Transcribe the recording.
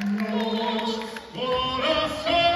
Nos corazón